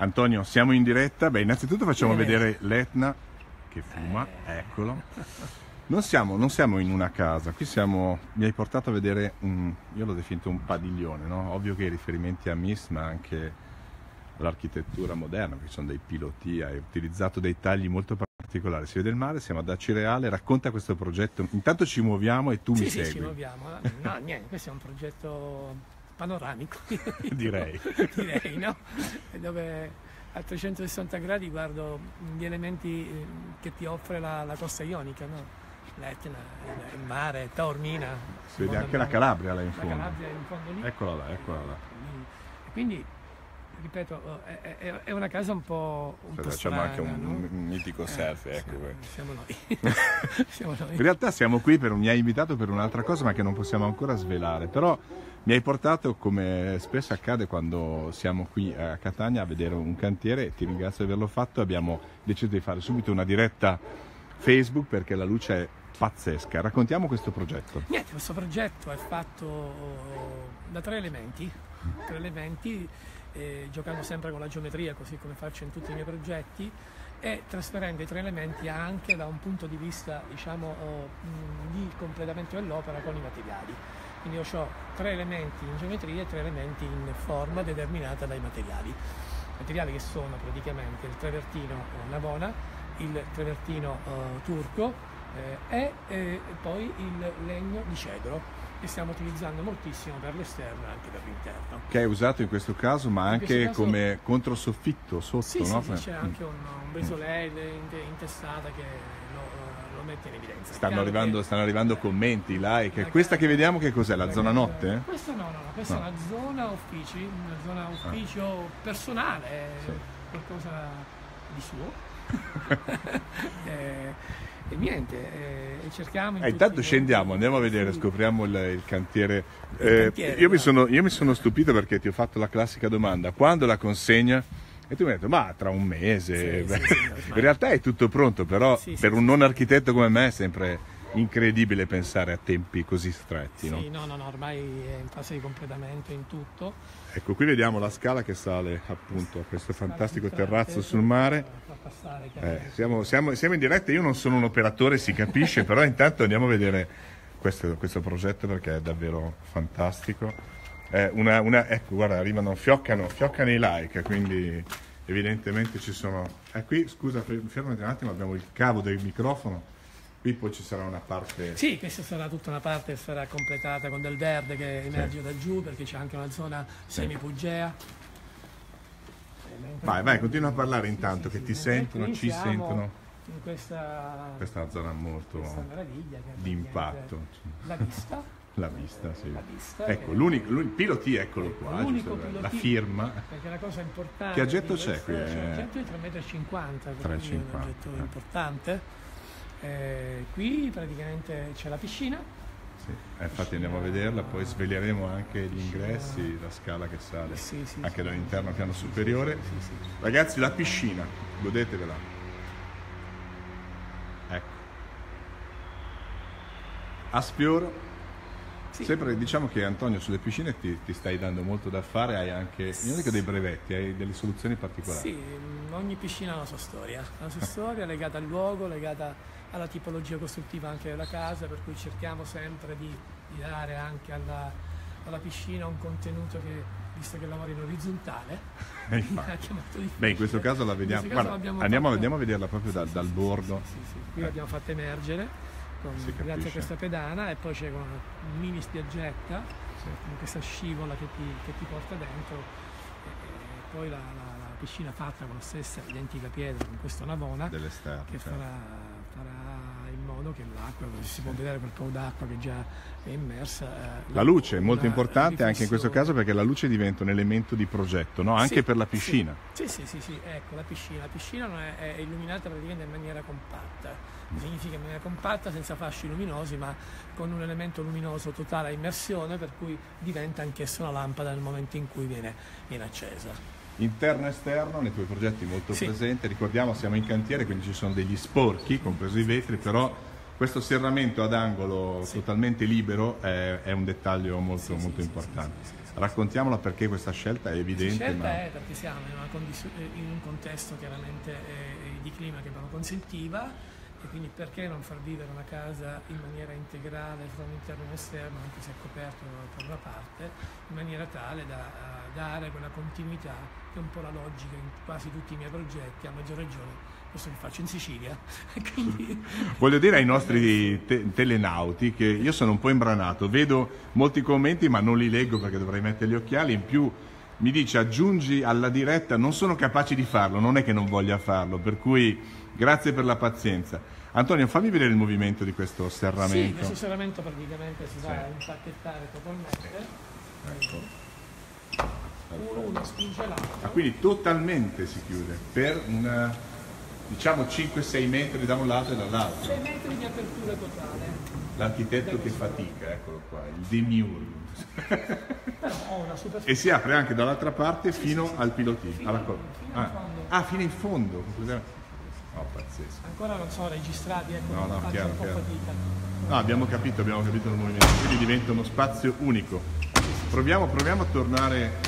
Antonio, siamo in diretta. Beh, innanzitutto facciamo Bene. vedere l'Etna che fuma, eccolo. Non siamo, non siamo in una casa, qui siamo, mi hai portato a vedere un, io l'ho definito un padiglione, no? Ovvio che i riferimenti a MIS, ma anche all'architettura moderna, qui ci sono dei piloti, hai utilizzato dei tagli molto particolari. Si vede il mare, siamo ad Acireale, racconta questo progetto. Intanto ci muoviamo e tu mi Sì, sì, ci segui. muoviamo. No, niente, questo è un progetto panoramico, Direi. direi, no? Dove a 360 gradi guardo gli elementi eh, che ti offre la, la costa ionica, no? L'Etna, il, mare, Taormina. Si vede anche la Calabria là in La fondo. Calabria in fondo lì. Eccola là, eccola là. Quindi, ripeto, è, è- è una casa un po', un po' strana, anche un, no? un mitico surf, ecco. Siamo, eh. siamo noi. siamo noi. In realtà siamo qui per, mi hai invitato per un'altra cosa ma che non possiamo ancora svelare, però mi hai portato come spesso accade quando siamo qui a Catania a vedere un cantiere e ti ringrazio di averlo fatto, abbiamo deciso di fare subito una diretta Facebook perché la luce è pazzesca. Raccontiamo questo progetto. Niente, questo progetto è fatto da tre elementi, tre elementi eh, giocando sempre con la geometria così come faccio in tutti i miei progetti e trasferendo i tre elementi anche da un punto di vista diciamo mh, di completamento dell'opera con i materiali. Quindi io ho tre elementi in geometria e tre elementi in forma determinata dai materiali. Materiali che sono praticamente il travertino eh, Navona, il travertino eh, turco eh, e eh, poi il legno di cedro che stiamo utilizzando moltissimo per l'esterno e anche per l'interno. Che è usato in questo caso ma anche caso- come controsoffitto sotto, Sì, no? sì, c'è anche un, un bresolè in, in testata che lo, lo mette in evidenza. Stanno arrivando, che- stanno arrivando commenti, like. la Questa che vediamo che cos'è? La zona notte? Questa no, no, no, questa No. Ah. è una zona uffici, una zona ufficio personale, Sì. qualcosa di suo. e, e niente, eh, cerchiamo... Eh, intanto scendiamo, andiamo a vedere, sì. scopriamo il, il cantiere. Il Eh, cantiere, io, mi no? sono, io mi sono stupito perché ti ho fatto la classica domanda, quando la consegna? E tu mi hai detto, ma tra un mese. Sì, sì, in realtà è tutto pronto, però per un non architetto come me è sempre incredibile pensare a tempi così stretti. no? Sì, no, no, no, ormai è in fase di completamento in tutto. Ecco, qui vediamo la scala che sale appunto a questo fantastico terrazzo filtrante, sul mare. Passare Eh, siamo, siamo- siamo in diretta, io non sono un operatore, si capisce, però intanto andiamo a vedere questo, questo progetto perché è davvero fantastico. Eh, una- una- ecco, guarda, arrivano, fioccano, fioccano i like, quindi evidentemente ci sono... Eh, qui, scusa, fer- fermati un attimo, abbiamo il cavo del microfono, qui poi ci sarà una parte... Sì, questa sarà tutta una parte che sarà completata con del verde che emerge da giù perché c'è anche una zona semipugea. Vai, vai, continua a parlare intanto, che ti sentono, ci sentono. In questa, Questa è una zona molto questa meraviglia che è di impatto. praticamente La vista, La vista, sì. la vista Ecco, l'unico, l'unico- piloti, eccolo qua, L'unico giusto, la piloti- firma. perché la cosa importante Che oggetto di c'è qui? Eh? un oggetto di 3,50 m, è un 3,50, oggetto eh. importante. Eh, qui praticamente c'è la piscina, Sì, eh, infatti andiamo a vederla, poi sveleremo anche gli ingressi, la scala che sale Sì, sì, anche dall'interno al piano superiore. Ragazzi, la piscina, godetevela. Ecco. A Spioro, Sì. sempre diciamo che Antonio sulle piscine ti, ti stai dando molto da fare, hai anche, non dico dei brevetti, hai delle soluzioni particolari. Sì, mh, ogni piscina ha la sua storia, la sua storia legata al luogo, legata alla tipologia costruttiva anche della casa, per cui cerchiamo sempre di, di dare anche alla, alla piscina un contenuto che, visto che lavora in orizzontale, Eh, è molto difficile. Beh, in questo caso la vediamo, caso guarda, andiamo, fatto- a vederla proprio dal, Sì, dal sì, bordo. Sì, sì. Qui l'abbiamo fatta emergere con- grazie a questa pedana e poi c'è una mini spiaggetta con questa scivola che ti, che ti porta dentro e, e poi la, la- la piscina fatta con la stessa identica pietra con questo navona che certo. farà, farà in modo che l'acqua, si può vedere quel po' d'acqua che già è immersa. eh, La luce è molto importante anche in questo caso perché la luce diventa un elemento di progetto, no? anche Sì, per la piscina. Sì, sì, sì, sì, ecco la piscina. La piscina è, è illuminata praticamente in maniera compatta. Significa in maniera compatta, senza fasci luminosi, ma con un elemento luminoso totale a immersione, per cui diventa anch'essa una lampada nel momento in cui viene, viene accesa. Interno e esterno, nei tuoi progetti molto Sì. presente, ricordiamo siamo in cantiere quindi ci sono degli sporchi, compreso i vetri, però questo serramento ad angolo Sì. totalmente libero è, è un dettaglio molto, Sì, molto importante. Raccontiamola perché questa scelta è evidente. La scelta ma... è perché siamo in, condizio- in un contesto chiaramente eh, di clima che non consentiva e quindi perché non far vivere una casa in maniera integrale fra un interno e un esterno, anche se è coperto per una parte, in maniera tale da uh, dare quella continuità che è un po' la logica in quasi tutti i miei progetti, a maggior ragione questo che faccio in Sicilia. Quindi... Voglio dire ai nostri te- telenauti che io sono un po' imbranato, vedo molti commenti ma non li leggo perché dovrei mettere gli occhiali, in più mi dice aggiungi alla diretta, non sono capaci di farlo, non è che non voglia farlo, per cui grazie per la pazienza. Antonio, fammi vedere il movimento di questo serramento. Sì, questo serramento praticamente si va sì. a impacchettare totalmente. Ecco. Uno, uno spinge l'altro. Ah, quindi totalmente si chiude per una, diciamo 5-6 metri da un lato e dall'altro. 6 metri di apertura totale. L'architetto che fatica, eccolo qua, il demiurgo. e si apre anche dall'altra parte fino sì, sì, al pilotino, fino, alla fino ah. ah, fino in fondo. Oh, pazzesco. Ancora non sono registrati, ecco, no, no, chiaro, chiaro. No, abbiamo capito, abbiamo capito il movimento, quindi diventa uno spazio unico. Proviamo, proviamo a tornare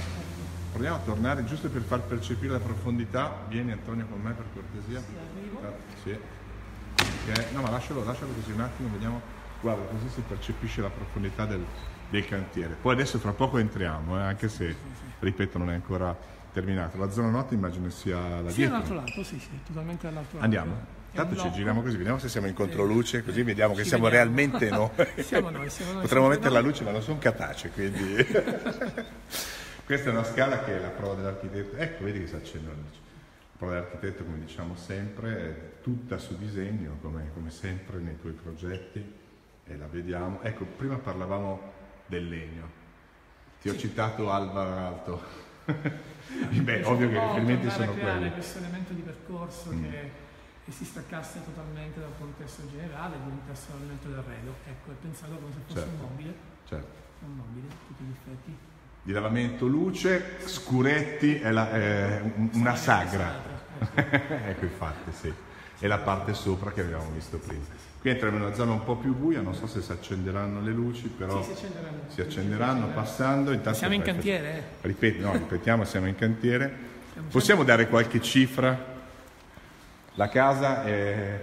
proviamo a tornare giusto per far percepire la profondità. Vieni Antonio con me per cortesia. Sì, okay. No, ma lascialo, lascialo così un attimo, vediamo. Guarda, così si percepisce la profondità del, del cantiere. Poi adesso fra poco entriamo, eh, anche se, ripeto, non è ancora terminato. La zona notte immagino sia sì, dietro. dall'altro lato, sì, sì, totalmente dall'altro lato. Andiamo. Intanto ci giriamo così, vediamo se siamo in controluce, così vediamo che siamo vediamo. realmente noi. siamo noi, siamo noi. Potremmo mettere la luce, ma non sono capace, quindi... Questa è una scala che è la prova dell'architetto. Ecco, vedi che si accende la luce. La prova dell'architetto, come diciamo sempre, è tutta su disegno, come, come sempre nei tuoi progetti, e la vediamo. Ecco, prima parlavamo del legno. Ti ho citato Alva Alto. Beh, ovvio che i riferimenti sono quelli. questo elemento di percorso mm. che, che, si staccasse totalmente dal contesto generale e diventasse un elemento d'arredo. Ecco, è pensato come se fosse certo. un mobile. Certo. Un mobile, tutti gli effetti. Di lavamento luce, scuretti, è, la, è una sagra. ecco infatti, sì. E la parte sopra che abbiamo visto prima. Qui entriamo in una zona un po' più buia, non so se si accenderanno le luci, però sì, si accenderanno, si accenderanno passando. Intanto siamo in cantiere? Eh? Ripeto, no, ripetiamo, siamo in cantiere. Possiamo dare qualche cifra? La casa è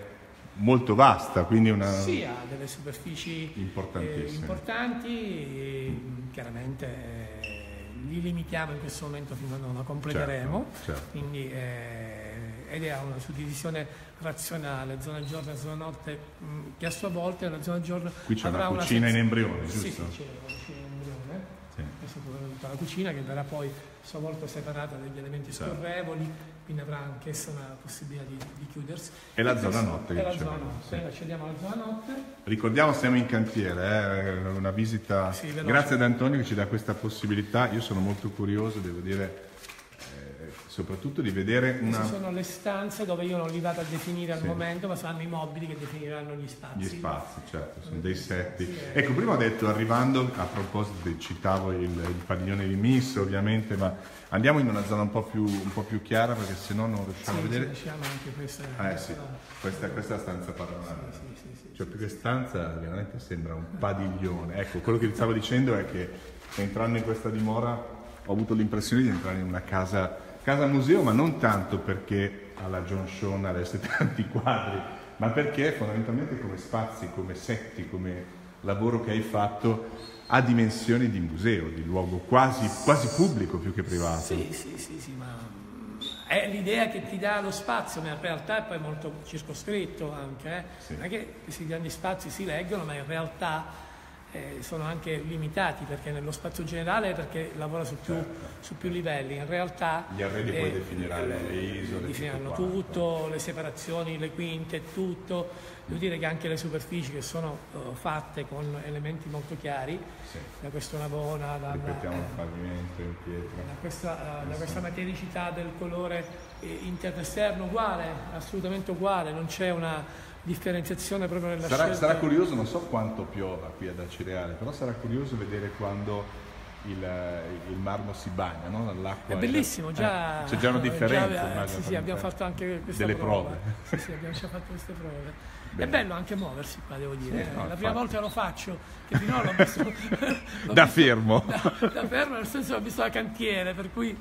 molto vasta, quindi una... Sì, ha delle superfici eh, importanti, chiaramente eh, li limitiamo in questo momento fino a non la completeremo, certo, certo. Quindi, eh, ed è una suddivisione razionale, zona giorno e zona notte, mh, mm, che a sua volta è una zona giorno... Qui c'è una cucina in embrione, giusto? Sì, sì, c'è una cucina in embrione, sì. questa è tutta la cucina che verrà poi a sua volta separata dagli elementi certo. scorrevoli, quindi avrà anch'essa una possibilità di, di chiudersi. E la zona notte. E la zona notte, sì. accendiamo la zona notte. Ricordiamo siamo in cantiere, eh, una visita... Sì, Grazie ad Antonio che ci dà questa possibilità, io sono molto curioso, devo dire soprattutto di vedere una... Queste sono le stanze dove io non li vado a definire al sì. momento, ma saranno i mobili che definiranno gli spazi. Gli spazi, certo, sono dei setti. Sì, ecco, prima ho detto, arrivando, a proposito, citavo il, il padiglione di Miss ovviamente, ma andiamo in una zona un po' più, un po più chiara perché se no non riusciamo sì, a vedere... Diciamo anche questa... Eh sì, questa, questa è la stanza panoramica. Cioè più che stanza veramente sembra un padiglione. Ecco, quello che stavo dicendo è che entrando in questa dimora ho avuto l'impressione di entrare in una casa Casa museo, ma non tanto perché alla John Sean avesse tanti quadri, ma perché fondamentalmente come spazi, come setti, come lavoro che hai fatto ha dimensioni di museo, di luogo quasi, quasi pubblico più che privato. Sì, sì, sì, sì, ma è l'idea che ti dà lo spazio, ma in realtà è poi molto circoscritto anche. Eh? Sì. Non è che questi grandi spazi si leggono, ma in realtà eh, sono anche limitati perché nello spazio generale perché lavora su più, certo. su più livelli, in realtà gli arredi eh, poi definiranno le isole, definiranno tutto, tutto, le separazioni, le quinte, tutto. Devo dire che anche le superfici che sono uh, fatte con elementi molto chiari, sì. da questo navona, da, da, eh, pavimento in pietra. Da questa, uh, da questa matericità del colore eh, interno esterno uguale, assolutamente uguale, non c'è una differenziazione proprio nella sarà, scelta. Sarà curioso, non so quanto piova qui ad Acireale, però sarà curioso vedere quando il, il, marmo si bagna, no? L'acqua è bellissimo, già, eh, c'è già una differenza. Già, sì, sì, abbiamo fatto anche queste delle prove. sì, sì, abbiamo già fatto queste prove. Bene. È bello anche muoversi qua, devo dire. Sì, no, la infatti. prima volta lo faccio, che finora l'ho visto, da visto, fermo. Da, da fermo, nel senso l'ho visto da cantiere, per cui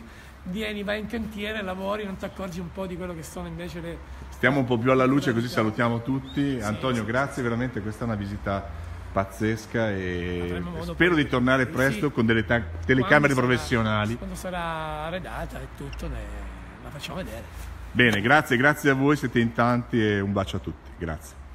vieni, vai in cantiere, lavori, non ti accorgi un po' di quello che sono invece le... Stiamo un po' più alla luce così salutiamo tutti. Antonio, grazie veramente, questa è una visita pazzesca e spero di tornare presto sì. con delle ta- telecamere quando professionali. Sarà, quando sarà arredata e tutto, ne, la facciamo vedere. Bene, grazie, grazie a voi, siete in tanti e un bacio a tutti. Grazie.